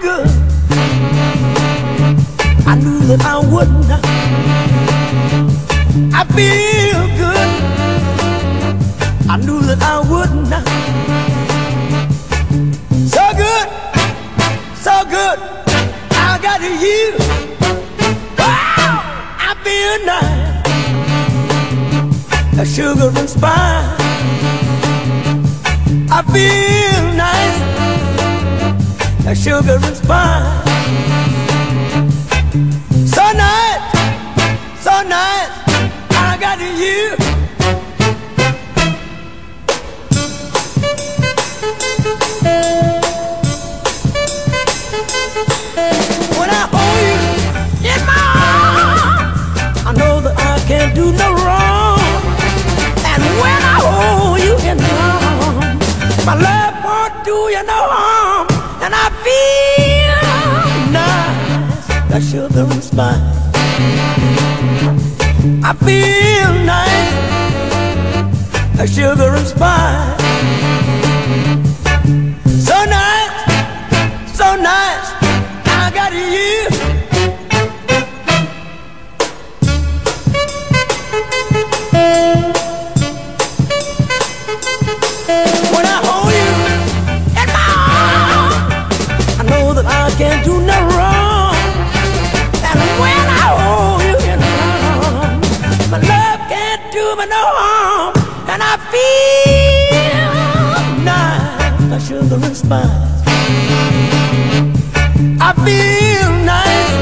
good. I knew that I wouldn't. I feel good. I knew that I wouldn't. So good, so good. I got you. Wow, I feel nice. A sugar and spice. I feel. A sugar and spice. So nice, so nice. I got you. Sugar and spice. I feel nice, sugar and spice. So nice, so nice, I got you. And I feel nice, like sugar and spice. I feel nice,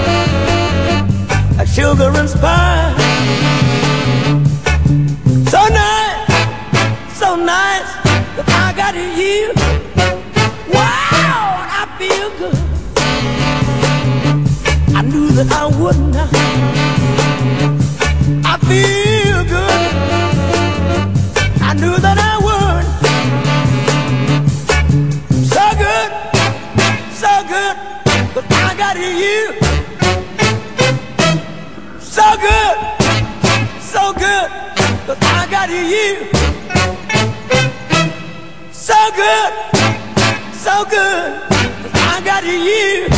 like sugar and spice. But I got you. So good, so good, I got you.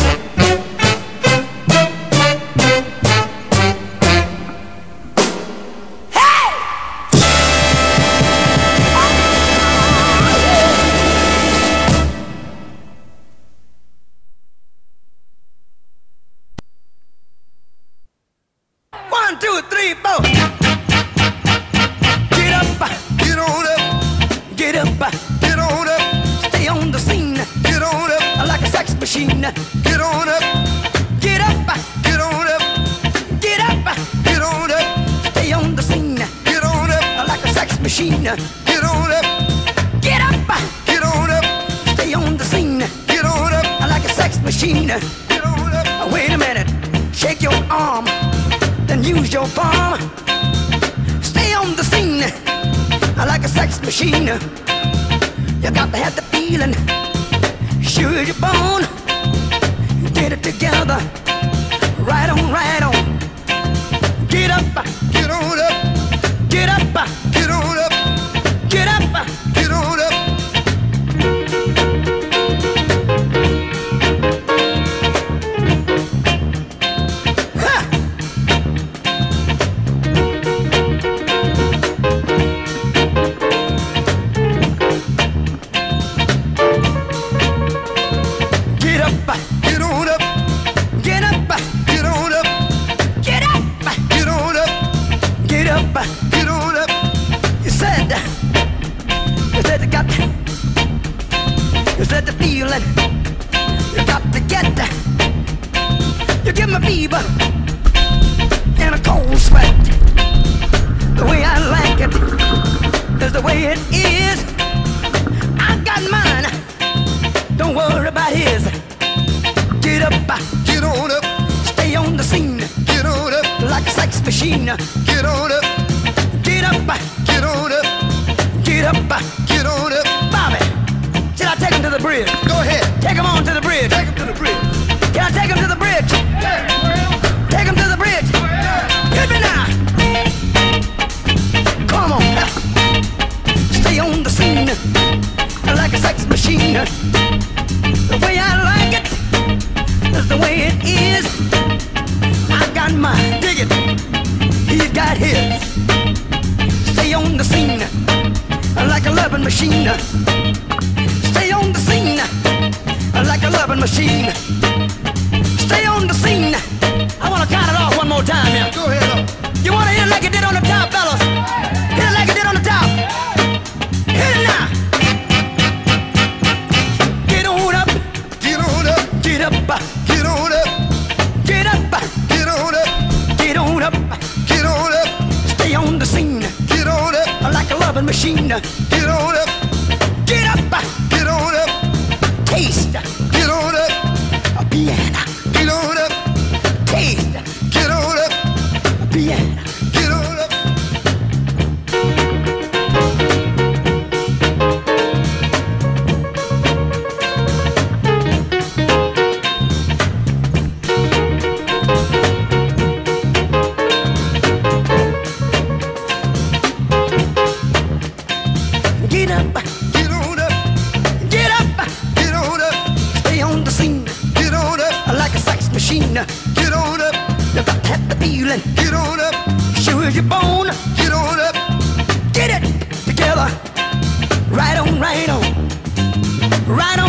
One, two, three, four. Machine. get on up, Get up, get on up, get up, get on up, stay on the scene. Get on up, like a sex machine. get on up, Get up, get on up, stay on the scene. Get on up, like a sex machine. get on up, Wait a minute, shake your arm, then use your palm. Stay on the scene. Like a sex machine. You got to have the feeling, sure your bone. Get it together, right on, right on. Fever and a cold sweat. The way I like it is the way it is. I got mine. Don't worry about his. Get up, get on up, stay on the scene get on up, like a sex machine. get on up, Get up, get on up, get up. get on up, Bobby, should I take him to the bridge? go ahead, Take him on to the bridge. take him to the bridge, that hit. Stay on the scene like a loving machine. Stay on the scene like a loving machine. Stay on the scene. I wanna count it off one more time, yeah. Go ahead. Up. You wanna hear like you did on the top, fellas? machine. Get on up. If I have the feeling, get on up. Sure your bone. get on up. Get it together. Right on, right on. Right on.